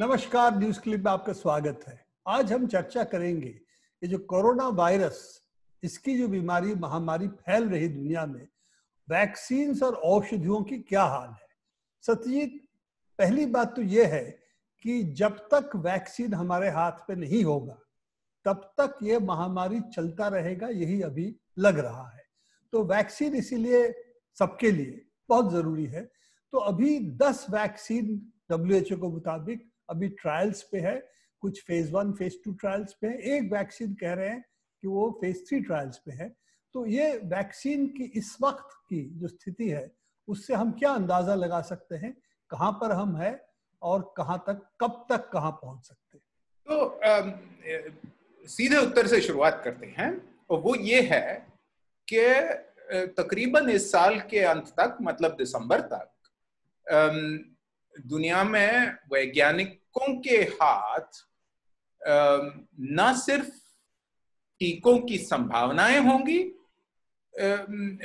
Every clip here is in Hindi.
नमस्कार न्यूज़ क्लिप में आपका स्वागत है। आज हम चर्चा करेंगे कि जो कोरोना वायरस, इसकी जो बीमारी, महामारी फैल रही दुनिया में वैक्सीन और औषधियों की क्या हाल है? सत्यजीत, पहली बात तो यह है कि जब तक वैक्सीन हमारे हाथ पे नहीं होगा, तब तक ये महामारी चलता रहेगा, यही अभी लग रहा है। तो वैक्सीन इसीलिए सबके लिए बहुत ज़रूरी है। तो अभी 10 वैक्सीन डब्ल्यूएचओ के मुताबिक अभी ट्रायल्स पे है, कुछ phase one phase two trials पे है। एक वैक्सीन कह रहे हैं कि वो फ़ेज़ थ्री ट्रायल्स पे है। तो ये वैक्सीन की इस वक्त की जो स्थिति है, उससे हम क्या अंदाज़ा लगा सकते हैं? कहाँ पर हम है और कहाँ तक, कब तक कहाँ पहुँच सकते हैं? तो सीधे उत्तर से शुरुआत करते हैं। और वो ये है कि तकरीबन इस साल के अंत तक मतलब दिसंबर तक दुनिया में वैज्ञानिकों के हाथ न सिर्फ़ टीकों की संभावनाएँ होंगी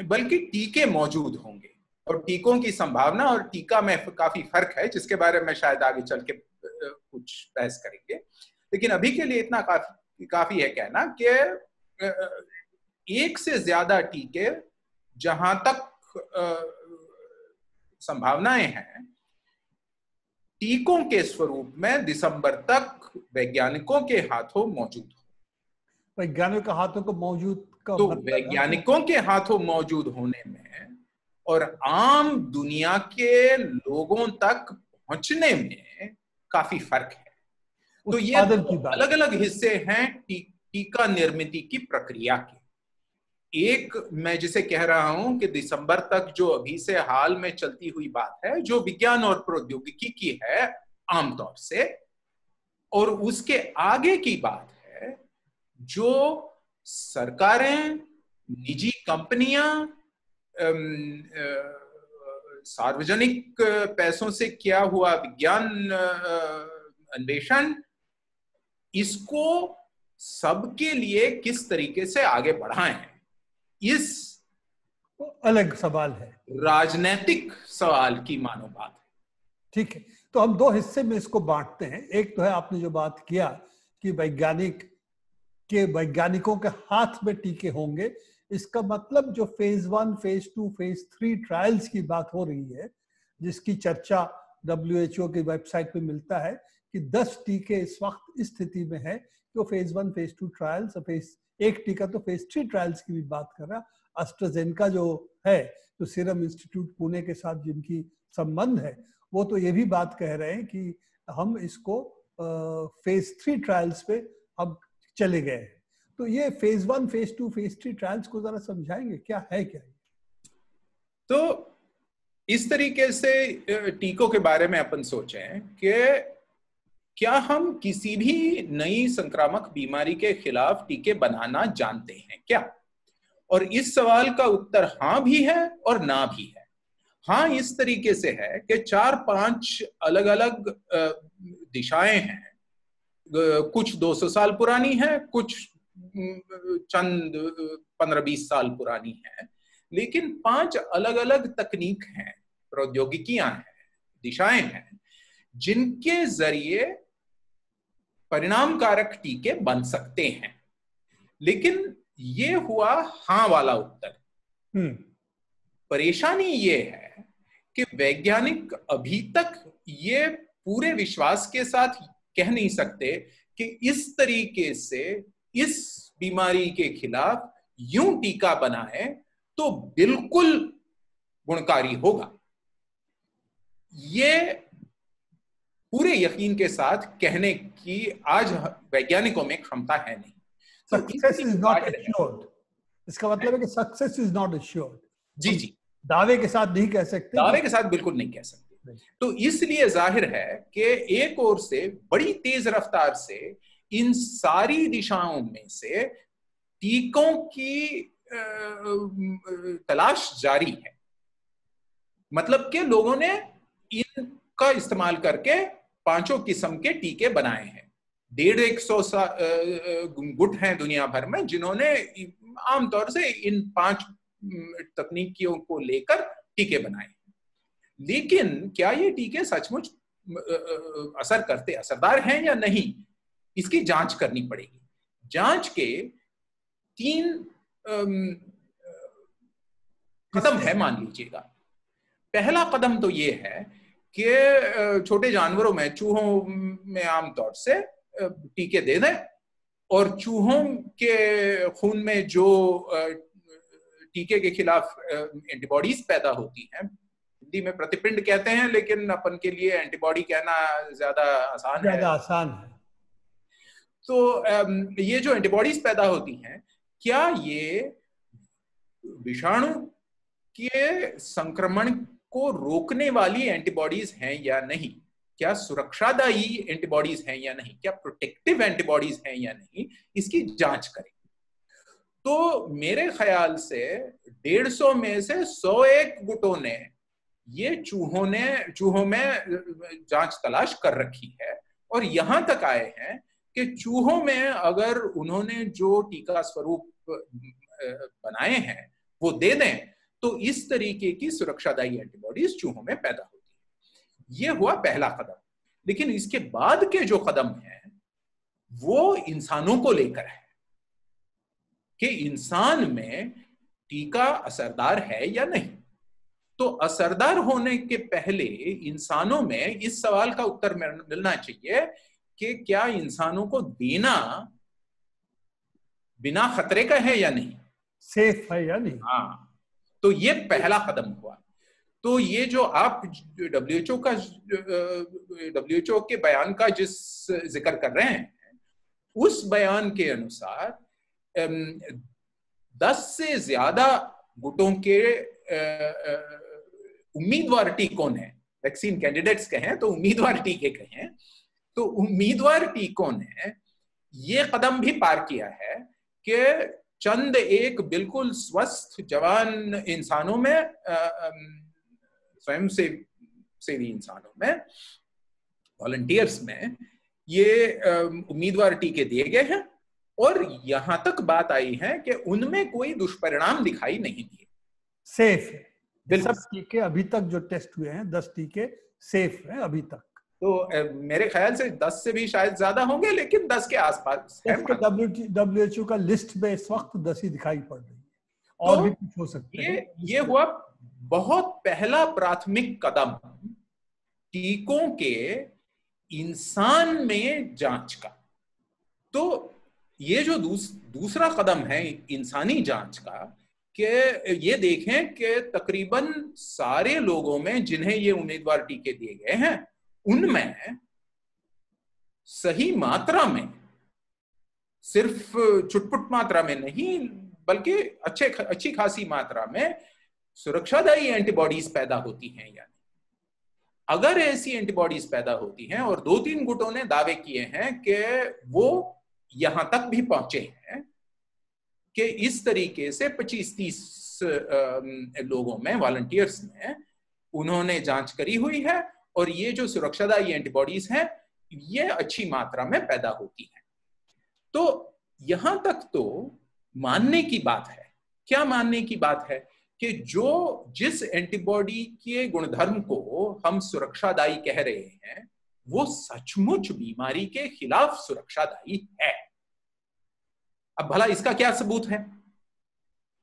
बल्कि टीके मौजूद होंगे। और टीकों की संभावना और टीका में काफ़ी फ़र्क है, जिसके बारे में शायद आगे चल के कुछ बहस करेंगे। लेकिन अभी के लिए इतना काफ़ी काफ़ी है कहना कि एक से ज़्यादा टीके जहाँ तक संभावनाएँ हैं टीकों के स्वरूप में दिसंबर तक वैज्ञानिकों के हाथों मौजूद हो। वैज्ञानिकों के हाथों को मौजूद तो मतलब वैज्ञानिकों के हाथों मौजूद होने में और आम दुनिया के लोगों तक पहुँचने में काफ़ी फ़र्क है। तो ये अलग अलग हिस्से हैं टीका निर्मित की प्रक्रिया के। एक मैं जिसे कह रहा हूँ कि दिसंबर तक जो अभी से हाल में चलती हुई बात है, जो विज्ञान और प्रौद्योगिकी की है आमतौर से, और उसके आगे की बात है, जो सरकारें, निजी कंपनियाँ सार्वजनिक पैसों से किया हुआ विज्ञान अन्वेषण, इसको सबके लिए किस तरीके से आगे बढ़ाएँ? इस अलग सवाल है। राजनैतिक सवाल की मानो बात है। ठीक है तो हम दो हिस्से में इसको बांटते हैं। एक तो है आपने जो बात किया कि वैज्ञानिक के वैज्ञानिकों के हाथ में टीके होंगे इसका मतलब जो phase one phase two phase three trials की बात हो रही है जिसकी चर्चा डब्ल्यूएचओ की वेबसाइट पे मिलता है कि 10 टीके इस वक्त इस स्थिति में है कि वो phase one phase two trials phase एक टीका तो फ़ेज़ थ्री ट्रायल्स की भी बात कर रहा अस्ट्राजेनका जो है तो सीरम इंस्टीट्यूट पुणे के साथ जिनकी संबंध है, वो तो ये भी बात कह रहे हैं कि हम इसको फ़ेज़ थ्री ट्रायल्स पे अब चले गए हैं तो ये phase one phase two phase three trials को जरा समझाएँगे, क्या है क्या है? तो इस तरीके से टीकों के बारे में अपन सोचे कि क्या हम किसी भी नई संक्रामक बीमारी के खिलाफ टीके बनाना जानते हैं क्या? और इस सवाल का उत्तर हाँ भी है और ना भी है। हाँ इस तरीके से है कि चार पाँच अलग अलग दिशाएँ हैं। कुछ 200 साल पुरानी है, कुछ चंद, पंद्रह बीस साल पुरानी है। लेकिन पाँच अलग अलग तकनीक हैं, प्रौद्योगिकियाँ हैं, दिशाएँ हैं, जिनके ज़रिए परिणाम कारक टीके बन सकते हैं। लेकिन ये हुआ हाँ वाला उत्तर। हम्म। परेशानी ये है कि वैज्ञानिक अभी तक ये पूरे विश्वास के साथ कह नहीं सकते कि इस तरीके से इस बीमारी के खिलाफ यूँ टीका बनाए तो बिल्कुल गुणकारी होगा। ये पूरे यकीन के साथ कहने की आज वैज्ञानिकों में क्षमता है नहीं। सक्सेस इज़ नॉट एश्योर्ड इसका मतलब है कि सक्सेस इज़ नॉट एश्योर्ड जी जी। दावे के साथ नहीं कह सकते। दावे के साथ बिल्कुल नहीं कह सकते। तो इसलिए ज़ाहिर है कि एक ओर से बड़ी तेज रफ्तार से इन सारी दिशाओं में से टीकों की तलाश जारी है। मतलब कि लोगों ने इनका इस्तेमाल करके पाँचों किस्म के टीके बनाए हैं। डेढ़ एक सौ गुट हैं दुनिया भर में जिन्होंने आमतौर से इन पाँच तकनीकियों को लेकर टीके बनाए। लेकिन क्या ये टीके सचमुच असर करते असरदार हैं या नहीं इसकी जाँच करनी पड़ेगी। जाँच के तीन कदम है मान लीजिएगा। पहला कदम तो ये है कि छोटे जानवरों में चूहों में आमतौर से टीके दे दें और चूहों के खून में जो टीके के खिलाफ एंटीबॉडीज पैदा होती हैं हिंदी में प्रतिपिंड कहते हैं लेकिन अपन के लिए एंटीबॉडी कहना ज़्यादा आसान है। ज़्यादा आसान है। तो ये जो एंटीबॉडीज पैदा होती हैं क्या ये विषाणु के संक्रमण को रोकने वाली एंटीबॉडीज हैं या नहीं? क्या सुरक्षादायी एंटीबॉडीज हैं या नहीं? क्या प्रोटेक्टिव एंटीबॉडीज हैं या नहीं? इसकी जाँच करें। तो मेरे ख्याल से डेढ़ सौ में से सौ एक गुटों ने ये चूहों ने, चूहों में, जाँच तलाश कर रखी है और यहाँ तक आए हैं कि चूहों में अगर उन्होंने जो टीका स्वरूप बनाए हैं, वो दे दें तो इस तरीके की सुरक्षादायी एंटीबॉडीज चूहों में पैदा होती है। ये हुआ पहला कदम। लेकिन इसके बाद के जो कदम है वो इंसानों को लेकर है। कि इंसान में टीका असरदार है या नहीं। तो असरदार होने के पहले इंसानों में इस सवाल का उत्तर मिलना चाहिए कि क्या इंसानों को देना बिना खतरे का है या नहीं? सेफ़ है या नहीं? हाँ। तो ये पहला कदम हुआ। तो ये जो आप डब्ल्यूएचओ का डब्ल्यूएचओ के बयान का जिस ज़िक्र कर रहे हैं, उस बयान के अनुसार दस से ज़्यादा गुटों के उम्मीदवार टीकों ने वैक्सीन कैंडिडेट्स कहें तो उम्मीदवार टीके कहें तो उम्मीदवार टीकों ने ये कदम भी पार किया है कि चंद एक बिल्कुल स्वस्थ जवान इंसानों में स्वयं से सेवी इंसानों में वॉलंटियर्स में ये उम्मीदवार टीके दिए गए हैं और यहाँ तक बात आई है कि उनमें कोई दुष्परिणाम दिखाई नहीं दिए। सेफ़ है। सब टीके अभी तक जो टेस्ट हुए हैं दस टीके सेफ़ है अभी तक। तो मेरे ख्याल से दस से भी शायद ज़्यादा होंगे लेकिन दस के आसपास डब्ल्यू एच का लिस्ट में इस वक्त दस ही दिखाई पड़ रही है। और तो भी कुछ हो सकते ये ये हुआ बहुत पहला प्राथमिक कदम टीकों के इंसान में जाँच का। तो ये जो दूस, दूसरा कदम है इंसानी जाँच का कि ये देखें कि तकरीबन सारे लोगों में जिन्हें ये उम्मीदवार टीके दिए गए हैं उनमें सही मात्रा में, सिर्फ़ चुटपुट मात्रा में नहीं, बल्कि अच्छे, अच्छी खासी मात्रा में सुरक्षादायी एंटीबॉडीज पैदा होती हैं या नहीं। अगर ऐसी एंटीबॉडीज पैदा होती हैं और दो तीन गुटों ने दावे किए हैं कि वो यहाँ तक भी पहुँचे हैं कि इस तरीके से 25-30 लोगों में वॉलंटियर्स में उन्होंने जाँच करी हुई है और ये जो सुरक्षादायी एंटीबॉडीज हैं, ये अच्छी मात्रा में पैदा होती हैं। तो यहाँ तक तो मानने की बात है। क्या मानने की बात है कि जो जिस एंटीबॉडी के गुणधर्म को हम सुरक्षादायी कह रहे हैं, वो सचमुच बीमारी के खिलाफ सुरक्षादायी है। अब भला इसका क्या सबूत है?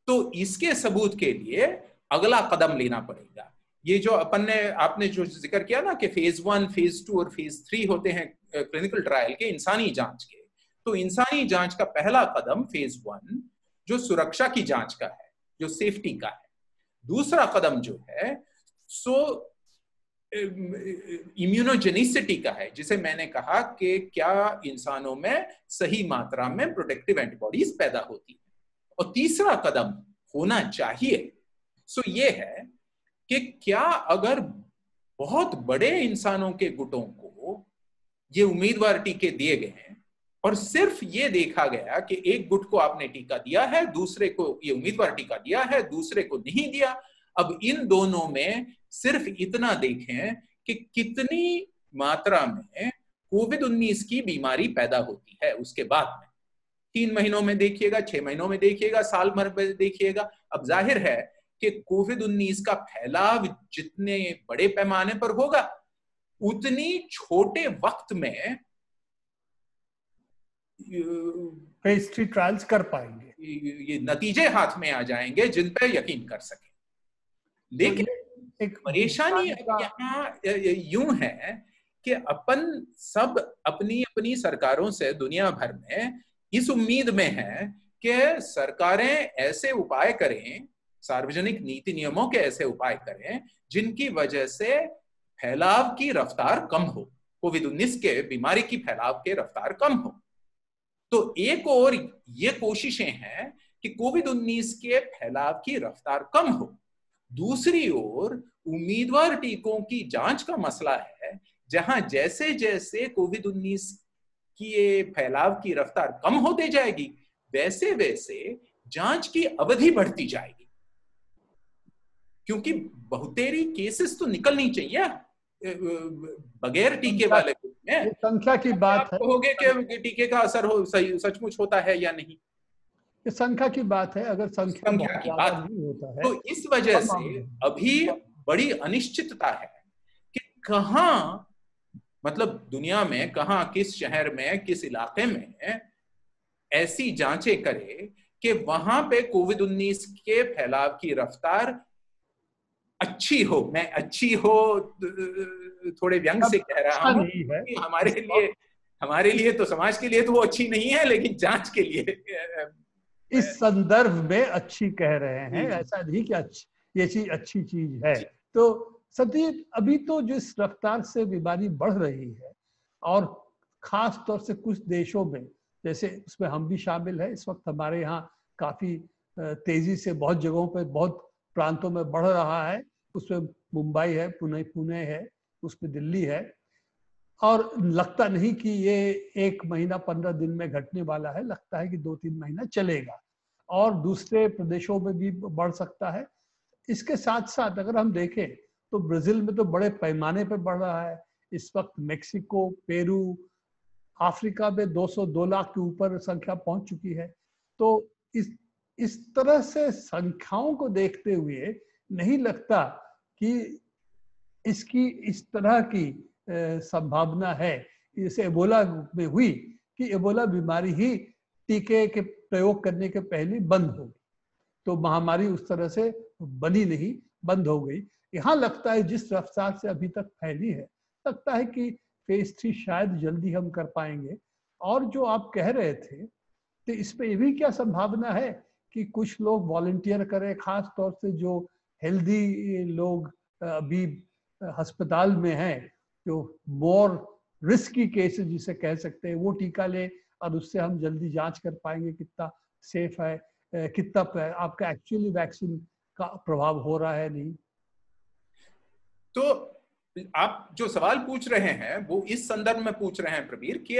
तो इसके सबूत के लिए अगला कदम लेना पड़ेगा। ये जो अपन ने, आपने जो ज़िक्र किया ना कि फ़ेज़ वन फ़ेज़ टू और फ़ेज़ थ्री होते हैं क्लिनिकल ट्रायल के इंसानी जाँच के तो इंसानी जाँच का पहला कदम फ़ेज़ वन जो सुरक्षा की जाँच का है, जो सेफ्टी का है। दूसरा कदम जो है सो इम्यूनोजेनिसिटी का है, जिसे मैंने कहा कि क्या इंसानों में सही मात्रा में प्रोटेक्टिव एंटीबॉडीज पैदा होती है। और तीसरा कदम होना चाहिए। सो ये है कि क्या अगर बहुत बड़े इंसानों के गुटों को ये उम्मीदवार टीके दिए गए हैं और सिर्फ़ ये देखा गया कि एक गुट को आपने टीका दिया है, दूसरे को ये उम्मीदवार टीका दिया है, दूसरे को नहीं दिया, अब इन दोनों में सिर्फ़ इतना देखें कि कितनी मात्रा में कोविड 19 की बीमारी पैदा होती है उसके बाद में। तीन महीनों में देखिएगा, छह महीनों में देखिएगा, साल भर में देखिएगा। अब ज़ाहिर है कि कोविड 19 का फैलाव जितने बड़े पैमाने पर होगा उतनी छोटे वक्त में फ़ेज़ थ्री ट्रायल्स कर पाएँगे। ये नतीजे हाथ में आ जाएँगे जिन पे यकीन कर सके। लेकिन एक परेशानी यहाँ यूँ है कि अपन सब अपनी अपनी सरकारों से दुनिया भर में इस उम्मीद में है कि सरकारें ऐसे उपाय करें सार्वजनिक नीति नियमों के ऐसे उपाय करें जिनकी वजह से फैलाव की रफ्तार कम हो। कोविड उन्नीस के बीमारी की फैलाव के रफ्तार कम हो। तो एक और ये कोशिशें हैं कि कोविड उन्नीस के फैलाव की रफ्तार कम हो। दूसरी ओर उम्मीदवार टीकों की जाँच का मसला है, जहाँ जैसे जैसे कोविड उन्नीस की फैलाव की रफ्तार कम होते जाएगी वैसे वैसे जाँच की अवधि बढ़ती जाएगी। क्योंकि बहुतेरी केसेस तो निकलनी चाहिए। बगैर टीके वाले में संख्या की बात है। कहोगे कि टीके का असर हो सही सचमुच होता है या नहीं? ये संख्या की बात है अगर संख्या, संख्या की बात। होता है तो इस वजह से अभी बड़ी अनिश्चितता है कि कहा मतलब दुनिया में कहा किस शहर में किस इलाके में ऐसी जांचें करे कि वहाँ पे कोविड 19 के फैलाव की रफ्तार अच्छी हो मैं अच्छी हो थोड़े व्यंग से कह रहा हूँ हमारे लिए हमारे लिए तो समाज के लिए तो वो अच्छी नहीं है लेकिन जाँच के लिए इस संदर्भ में अच्छी कह रहे हैं ऐसा नहीं कि अच्छी ये चीज़ अच्छी चीज़ है। तो सती अभी तो जिस रफ्तार से बीमारी बढ़ रही है और खास तौर से कुछ देशों में जैसे उसमें हम भी शामिल है इस वक्त हमारे यहाँ काफ़ी तेज़ी से बहुत जगहों पर बहुत प्रांतों में बढ़ रहा है। उसमें मुंबई है, पुणे पुणे है, उसमें दिल्ली है। और लगता नहीं कि ये एक महीना, पंद्रह दिन में घटने वाला है, लगता है कि दो तीन महीना चलेगा। और दूसरे प्रदेशों में भी बढ़ सकता है। इसके साथ साथ अगर हम देखें तो ब्राज़ील में तो बड़े पैमाने पर बढ़ रहा है। इस वक्त मेक्सिको, पेरू, अफ्रीका में 202 लाख के ऊपर संख्या पहुँच चुकी है। तो इस इस तरह से संख्याओं को देखते हुए नहीं लगता कि इसकी, इस तरह की संभावना है। जैसे एबोला में हुई कि एबोला बीमारी ही टीके के प्रयोग करने के पहले बंद हो गई। तो महामारी उस तरह से बनी नहीं, बंद हो गई। यहाँ लगता है जिस रफ्तार से अभी तक फैली है, लगता है कि फ़ेज़ थ्री शायद जल्दी हम कर पाएँगे। और जो आप कह रहे थे तो इसमें भी क्या संभावना है कि कुछ लोग वॉल्टियर करें, खास तौर से जो हेल्दी लोग अभी अस्पताल में हैं, जो मोर रिस्की केसेस जिसे कह सकते हैं, वो टीका ले और उससे हम जल्दी जाँच कर पाएँगे कितना सेफ़ है कितना आपका एक्चुअली वैक्सीन का प्रभाव हो रहा है, नहीं। तो आप जो सवाल पूछ रहे हैं, वो इस संदर्भ में पूछ रहे हैं, प्रवीर, कि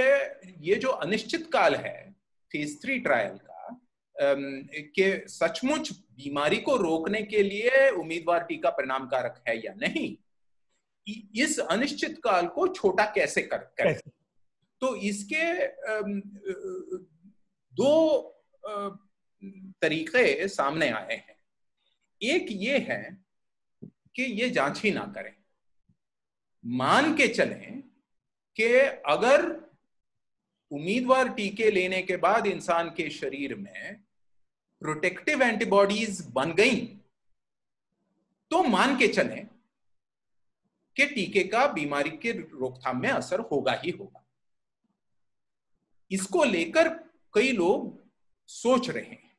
ये जो अनिश्चित काल है फ़ेज़ थ्री ट्रायल का कि सचमुच बीमारी को रोकने के लिए उम्मीदवार टीका परिणाम कारक है या नहीं इस अनिश्चित काल को छोटा कैसे कर करें? तो इसके दो तरीके सामने आए हैं। एक ये है कि ये जाँच ही ना करें। मान के चलें कि अगर उम्मीदवार टीके लेने के बाद इंसान के शरीर में प्रोटेक्टिव एंटीबॉडीज बन गई। तो मान के चले कि टीके का बीमारी के रोकथाम में असर होगा ही होगा। इसको लेकर कई लोग सोच रहे हैं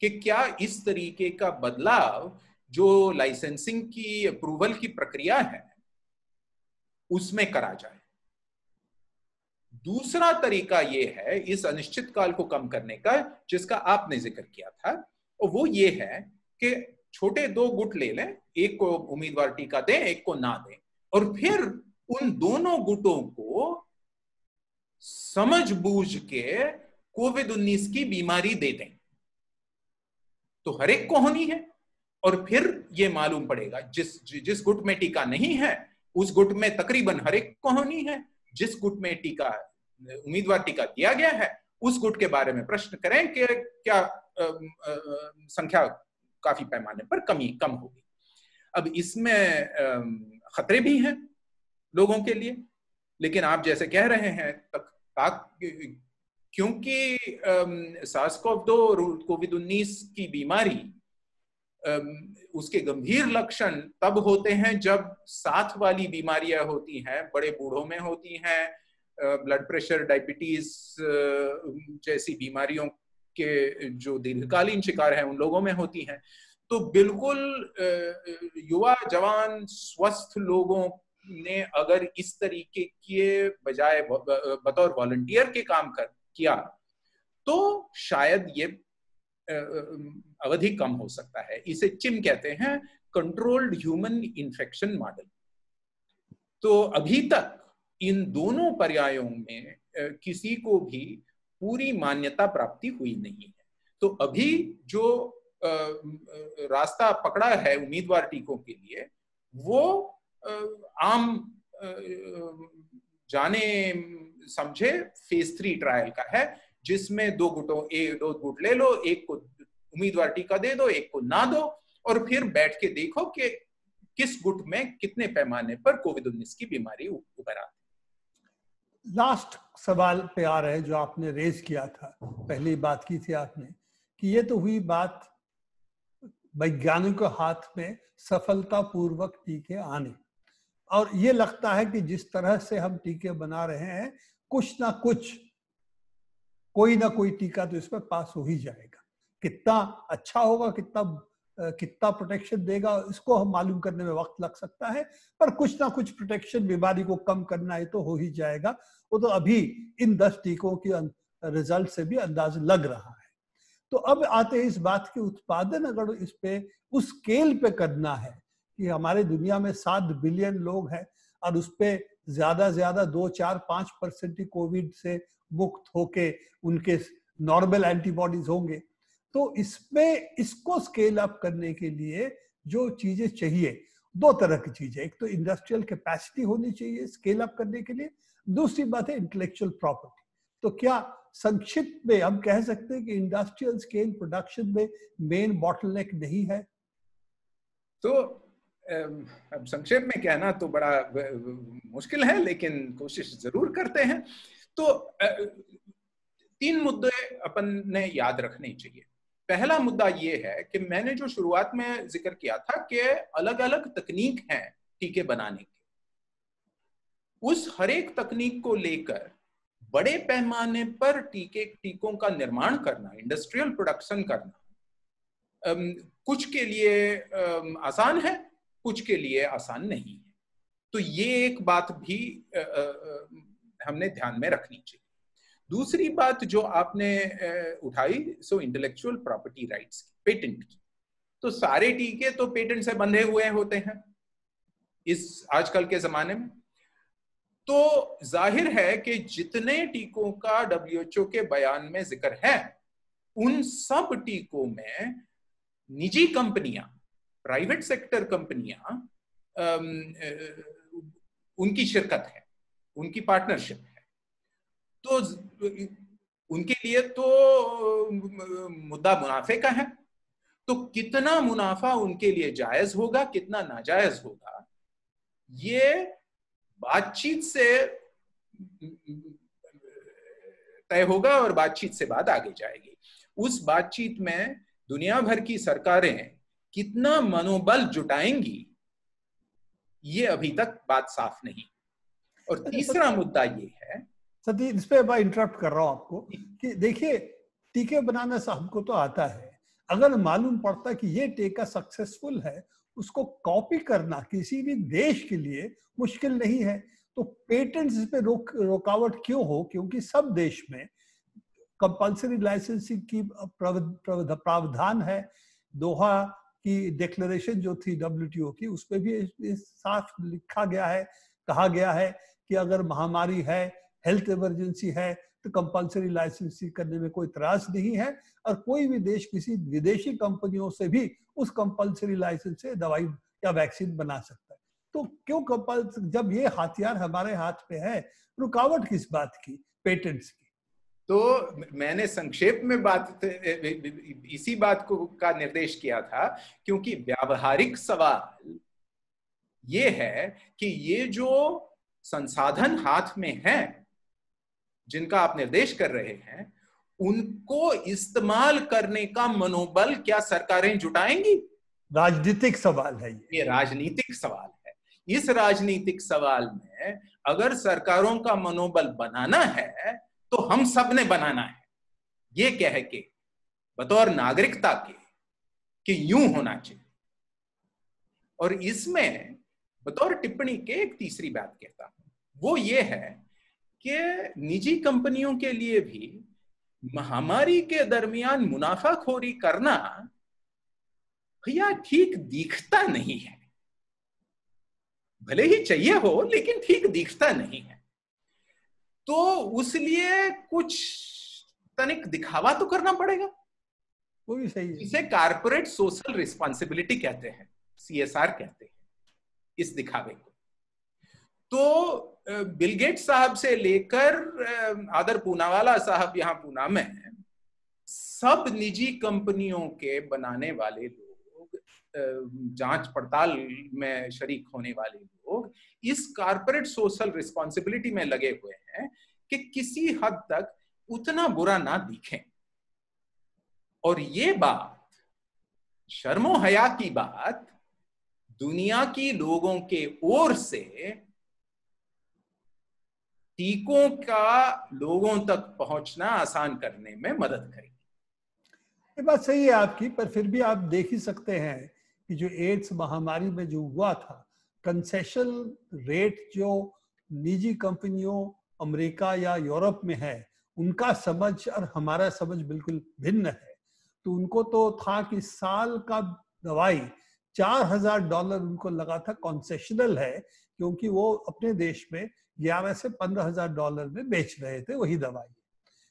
कि क्या इस तरीके का बदलाव जो लाइसेंसिंग की, अप्रूवल की प्रक्रिया है, उसमें करा जाए। दूसरा तरीका यह है इस अनिश्चित काल को कम करने का, जिसका आपने ज़िक्र किया था, और वो ये है कि छोटे दो गुट ले लें, एक को उम्मीदवार टीका दें, एक को ना दें, और फिर उन दोनों गुटों को समझ बूझ के कोविड उन्नीस की बीमारी दे दें। तो हर एक को होनी है, और फिर ये मालूम पड़ेगा जिस जिस गुट में टीका नहीं है, उस गुट में तकरीबन हर एक को होनी है, जिस गुट में टीका उम्मीदवार टीका दिया गया है उस गुट के बारे में प्रश्न करें कि क्या आ, आ, संख्या काफ़ी पैमाने पर कमी कम होगी। अब इसमें खतरे भी हैं लोगों के लिए लेकिन आप जैसे कह रहे हैं तक, तक क्योंकि सास दो कोविड उन्नीस की बीमारी उसके गंभीर लक्षण तब होते हैं जब साथ वाली बीमारियाँ होती हैं बड़े बूढ़ों में होती हैं ब्लड प्रेशर डायबिटीज़ जैसी बीमारियों के जो दीर्घकालीन शिकार हैं, उन लोगों में होती हैं। तो बिल्कुल युवा जवान, स्वस्थ लोगों ने अगर इस तरीके के बजाय बतौर वॉलंटियर के काम कर, किया तो शायद ये अवधि कम हो सकता है। इसे चिम कहते हैं कंट्रोल्ड ह्यूमन इन्फेक्शन मॉडल तो अभी तक इन दोनों पर्यायों में किसी को भी पूरी मान्यता प्राप्ति हुई नहीं है। तो अभी जो रास्ता पकड़ा है उम्मीदवार टीकों के लिए, वो आम जाने, समझे फ़ेज़ थ्री ट्रायल का है, जिसमें दो गुटों एक दो गुट ले लो, एक को उम्मीदवार टीका दे दो, एक को ना दो, और फिर बैठ के देखो कि किस गुट में कितने पैमाने पर कोविड उन्नीस की बीमारी लास्ट सवाल पे आ रहे जो आपने रेज किया था, पहली बात की थी आपने, कि ये तो हुई बात वैज्ञानिकों हाथ में सफलता पूर्वक टीके आने। और ये लगता है कि जिस तरह से हम टीके बना रहे हैं, कुछ ना कुछ, कोई ना कोई टीका तो इसमें पास हो ही जाएगा। कितना अच्छा होगा, कितना कितना प्रोटेक्शन देगा, इसको हम मालूम करने में वक्त लग सकता है, पर कुछ ना कुछ प्रोटेक्शन बीमारी को कम करना है तो हो ही जाएगा। वो तो अभी इन दस टीकों के रिज़ल्ट से भी अंदाज लग रहा है। तो अब आते हैं इस बात के उत्पादन, अगर इस पे, उस स्केल पे करना है कि हमारे दुनिया में सात बिलियन लोग हैं, और उस पर ज़्यादा ज़्यादा दो, चार, पाँच परसेंट ही कोविड से मुक्त होके उनके नॉर्मल एंटीबॉडीज होंगे तो इसमें, इसको स्केल अप करने के लिए जो चीज़ें चाहिए, दो तरह की चीज़ें। एक तो इंडस्ट्रियल कैपेसिटी होनी चाहिए स्केल अप करने के लिए, दूसरी बात है इंटेलेक्चुअल प्रॉपर्टी तो क्या संक्षिप्त में हम कह सकते हैं कि इंडस्ट्रियल स्केल प्रोडक्शन में मेन बॉटलनेक नहीं है? तो अब संक्षेप में कहना तो बड़ा मुश्किल है, लेकिन कोशिश ज़रूर करते हैं। तो तीन मुद्दे अपन ने याद रखने चाहिए। पहला मुद्दा ये है कि मैंने जो शुरुआत में ज़िक्र किया था कि अलग अलग तकनीक हैं टीके बनाने के। उस हर एक तकनीक को लेकर बड़े पैमाने पर टीके, टीकों का निर्माण करना इंडस्ट्रियल प्रोडक्शन करना कुछ के लिए आसान है, कुछ के लिए आसान नहीं है। तो ये एक बात भी हमने ध्यान में रखनी चाहिए। दूसरी बात जो आपने उठाई सो इंटेलेक्चुअल प्रॉपर्टी राइट्स पेटेंट की। तो सारे टीके तो पेटेंट से बंधे हुए होते हैं इस आजकल के जमाने में। तो ज़ाहिर है कि जितने टीकों का डब्ल्यूएचओ के बयान में ज़िक्र है, उन सब टीकों में निजी कंपनियाँ प्राइवेट सेक्टर कंपनियाँ उनकी शिरकत है, उनकी पार्टनरशिप है। तो उनके लिए तो मुद्दा मुनाफे का है। तो कितना मुनाफा उनके लिए जायज़ होगा, कितना नाजायज होगा, ये बातचीत से तय होगा और बातचीत से बात आगे जाएगी। उस बातचीत में दुनिया भर की सरकारें कितना मनोबल जुटाएँगी, ये अभी तक बात साफ़ नहीं। और तीसरा मुद्दा ये है सती, इस पर मैं इंटरप्ट कर रहा हूँ आपको कि देखिए, टीके बनाने से हमको तो आता है। अगर मालूम पड़ता कि ये टीका सक्सेसफुल है, उसको कॉपी करना किसी भी देश के लिए मुश्किल नहीं है। तो पेटेंट्स पे रोक, रुकावट क्यों हो? क्योंकि सब देश में कंपल्सरी लाइसेंसिंग की प्रावधान है। दोहा की डिक्लेरेशन जो थी डब्ल्यू की उसमें भी साफ़ लिखा गया है, कहा गया है कि अगर महामारी है हेल्थ इमरजेंसी है तो कंपल्सरी लाइसेंसिंग करने में कोई त्रास नहीं है और कोई भी देश किसी विदेशी कंपनियों से भी उस कंपल्सरी लाइसेंस से दवाई या वैक्सीन बना सकता है। तो क्यों कंपल जब ये हथियार हमारे हाथ पे है, रुकावट किस बात की पेटेंट्स की? तो मैंने संक्षेप में बात, इसी बात को, का निर्देश किया था, क्योंकि व्यावहारिक सवाल ये है कि ये जो संसाधन हाथ में है जिनका आप निर्देश कर रहे हैं उनको इस्तेमाल करने का मनोबल क्या सरकारें जुटाएँगी? राजनीतिक सवाल है ये। राजनीतिक सवाल है। इस राजनीतिक सवाल में अगर सरकारों का मनोबल बनाना है तो हम सबने बनाना है। ये कह के बतौर नागरिकता के कि यूँ होना चाहिए। और इसमें बतौर टिप्पणी के एक तीसरी बात कहता हूँ। वो ये है कि निजी कंपनियों के लिए भी महामारी के दरमियान मुनाफाखोरी करना भैया ठीक दिखता नहीं है। भले ही चाहिए हो लेकिन ठीक दिखता नहीं है। तो उसलिए कुछ तनिक दिखावा तो करना पड़ेगा। वो भी सही है। इसे कारपोरेट सोशल रिस्पॉन्सिबिलिटी कहते हैं सीएसआर कहते हैं इस दिखावे को। तो बिलगेट साहब से लेकर आदर पूनावाला साहब यहाँ पूना में सब निजी कंपनियों के बनाने वाले लोग जाँच पड़ताल में शरीक होने वाले लोग, इस कारपोरेट सोशल रिस्पॉन्सिबिलिटी में लगे हुए हैं कि किसी हद तक उतना बुरा ना दिखे। और ये बात शर्मो हया की बात, दुनिया की लोगों के ओर से टीकों का लोगों तक पहुँचना आसान करने में मदद करेगी। ये बात सही है आपकी, पर फिर भी आप देख ही सकते हैं कि जो एड्स महामारी में जो हुआ था कंसेशन रेट जो निजी कंपनियों अमेरिका या यूरोप में है, उनका समझ और हमारा समझ बिल्कुल भिन्न है। तो उनको तो था कि साल का दवाई, चार हज़ार डॉलर उनको लगा था कॉन्सेशनल है, क्योंकि वो अपने देश में ग्यारह से पंद्रह हज़ार डॉलर में बेच रहे थे, वही दवाई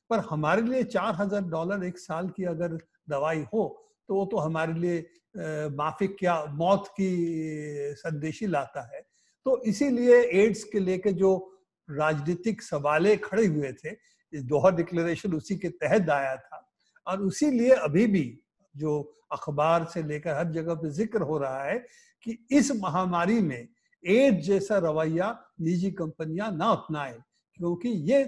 पर हमारे लिए चार हज़ार डॉलर एक साल की अगर दवाई हो तो वो तो हमारे लिए माफिक क्या मौत की संदेश लाता है। तो इसीलिए एड्स के लेके जो राजनीतिक सवाले खड़े हुए थे दोहा डिक्लेरेशन उसी के तहत आया था। और उसी लिए अभी भी जो अखबार से लेकर हर जगह पे ज़िक्र हो रहा है कि इस महामारी में एड्स जैसा रवैया निजी कंपनियाँ ना अपनाए, क्योंकि ये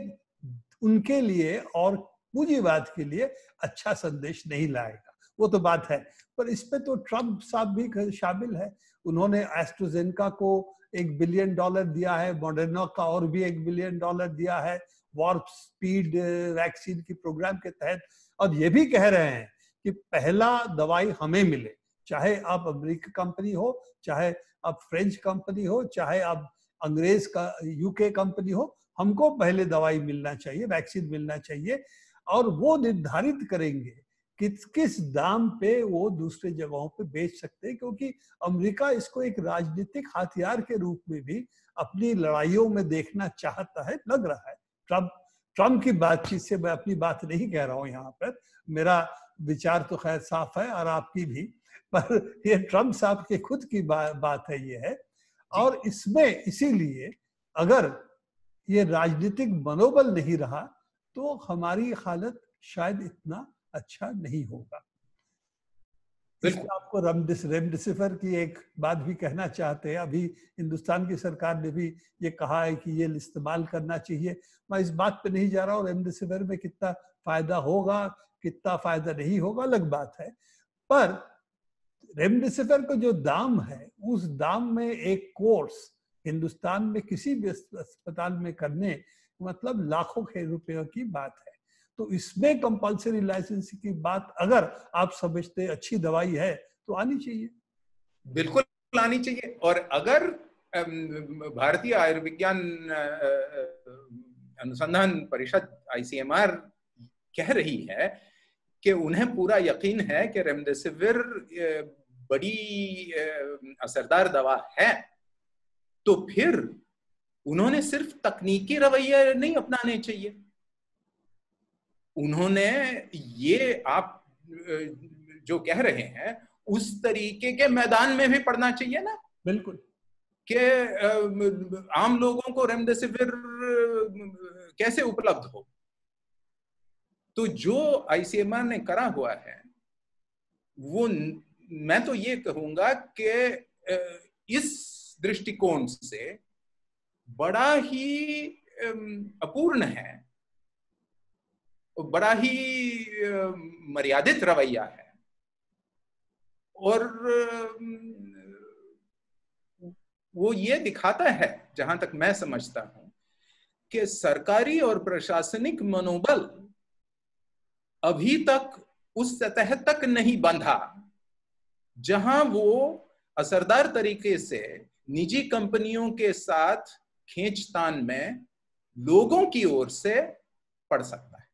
उनके लिए और पूंजीवाद के लिए अच्छा संदेश नहीं लाएगा। वो तो बात है, पर इस पे तो ट्रंप साहब भी शामिल है। उन्होंने एस्ट्रोजेनका को एक बिलियन डॉलर दिया है, मॉडर्ना का और भी एक बिलियन डॉलर दिया है वॉर्प स्पीड वैक्सीन की प्रोग्राम के तहत। और ये भी कह रहे हैं कि पहला दवाई हमें मिले चाहे आप अमेरिकी कंपनी हो, चाहे आप फ्रेंच कंपनी हो, चाहे आप अंग्रेज़ का, यूके कंपनी हो, हमको पहले दवाई मिलना चाहिए, वैक्सीन मिलना चाहिए और वो निर्धारित करेंगे किस किस दाम पे वो दूसरे जगहों पे बेच सकते हैं, क्योंकि अमेरिका इसको एक राजनीतिक हथियार के रूप में भी अपनी लड़ाइयों में देखना चाहता है, लग रहा है। ट्रंप ट्रंप की बातचीत से मैं अपनी बात नहीं कह रहा हूँ यहाँ पर। मेरा विचार तो खैर साफ़ है और आपकी भी। पर ये ट्रंप साहब के खुद की बा, बात है ये है। और इसमें इसीलिए अगर ये राजनीतिक मनोबल नहीं रहा तो हमारी हालत शायद इतना अच्छा नहीं होगा। आपको रेमडेसिविर की एक बात भी कहना चाहते हैं। अभी हिंदुस्तान की सरकार ने भी ये कहा है कि ये इस्तेमाल करना चाहिए। मैं इस बात पे नहीं जा रहा हूँ रेमडेसिविर में कितना फ़ायदा होगा कितना फ़ायदा नहीं होगा अलग बात है। पर रेमडेसिविर का जो दाम है, उस दाम में एक कोर्स हिंदुस्तान में किसी भी अस्पताल में करने मतलब लाखों के रुपयों की बात है। तो इसमें कंपलसरी लाइसेंस की बात अगर आप समझते अच्छी दवाई है तो आनी चाहिए। बिल्कुल आनी चाहिए। और अगर भारतीय आयुर्विज्ञान अनुसंधान परिषद आईसीएमआर कह रही है कि उन्हें पूरा यकीन है कि रेमडेसिविर बड़ी असरदार दवा है तो फिर उन्होंने सिर्फ़ तकनीकी रवैया नहीं अपनाने चाहिए। उन्होंने ये आप जो कह रहे हैं उस तरीके के मैदान में भी पढ़ना चाहिए ना। बिल्कुल। कि आम लोगों को रेमडेसिविर कैसे उपलब्ध हो? तो जो आईसीएमआर ने करा हुआ है वो मैं तो ये कहूँगा कि इस दृष्टिकोण से बड़ा ही अपूर्ण है, बड़ा ही मर्यादित रवैया है। और वो ये दिखाता है, जहाँ तक मैं समझता हूँ, कि सरकारी और प्रशासनिक मनोबल अभी तक उस सतह तक नहीं बंधा। जहाँ वो असरदार तरीके से निजी कंपनियों के साथ खींचतान में लोगों की ओर से पड़ सकता है।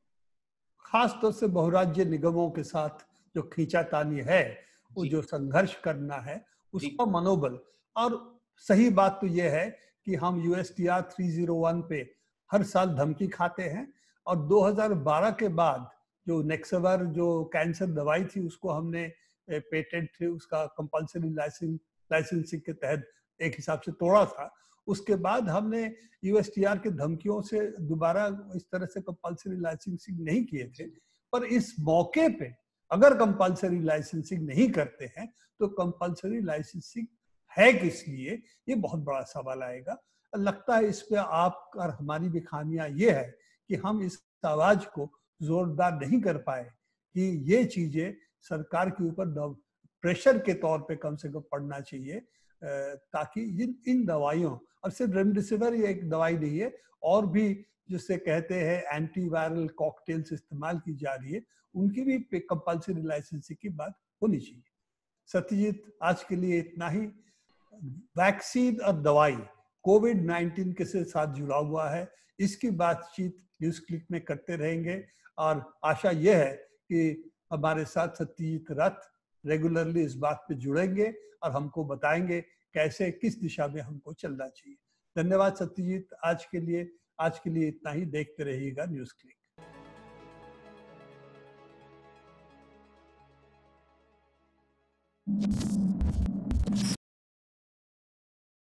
खास तौर से बहुराज्य निगमों के साथ जो खींचातानी है वो जो। संघर्ष करना है उसका मनोबल। और सही बात तो ये है कि हम U S T R three zero one पे हर साल धमकी खाते हैं और 2012 के बाद जो नेक्सवर जो कैंसर दवाई थी उसको हमने पेटेंट थे, उसका कंपलसरी लाइसेंस लाइसेंसिंग के तहत एक हिसाब से तोड़ा था। उसके बाद हमने यूएसटीआर के धमकियों से दोबारा इस तरह से कंपलसरी लाइसेंसिंग नहीं किए थे। पर इस मौके पे अगर कंपलसरी लाइसेंसिंग नहीं करते हैं तो कंपलसरी लाइसेंसिंग है किस लिए? ये बहुत बड़ा सवाल आएगा। लगता है इस पे आप और हमारी भी खामियाँ ये है कि हम इस आवाज़ को जोरदार नहीं कर पाए कि ये चीज़ें सरकार के ऊपर प्रेशर के तौर पे कम से कम पड़ना चाहिए ताकि इन इन दवाइयों, और सिर्फ़ रेमडेसिविर एक दवाई नहीं है, और भी जिससे कहते हैं एंटीवायरल कॉकटेल्स इस्तेमाल की जा रही है, उनकी भी कंपल्सरी लाइसेंसिंग की बात होनी चाहिए। सत्यजीत, आज के लिए इतना ही। वैक्सीन और दवाई कोविड 19 के से साथ जुड़ा हुआ है। इसकी बातचीत न्यूज़ क्लिक में करते रहेंगे, और आशा यह है कि हमारे साथ सत्यजीत रथ रेगुलरली इस बात पे जुड़ेंगे और हमको बताएँगे कैसे, किस दिशा में हमको चलना चाहिए। धन्यवाद सत्यजीत आज के लिए, आज के लिए इतना ही। देखते रहिएगा न्यूज़ क्लिक।